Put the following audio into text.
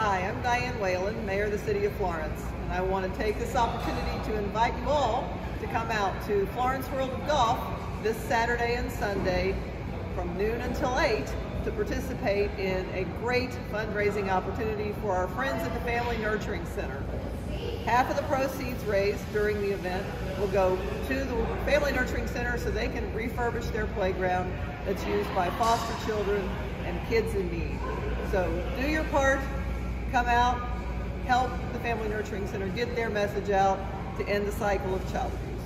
Hi, I'm Diane Whalen, Mayor of the City of Florence, and I want to take this opportunity to invite you all to come out to Florence World of Golf this Saturday and Sunday from noon until 8 to participate in a great fundraising opportunity for our friends at the Family Nurturing Center. Half of the proceeds raised during the event will go to the Family Nurturing Center so they can refurbish their playground that's used by foster children and kids in need. So do your part, come out, help the Family Nurturing Center get their message out to end the cycle of child abuse.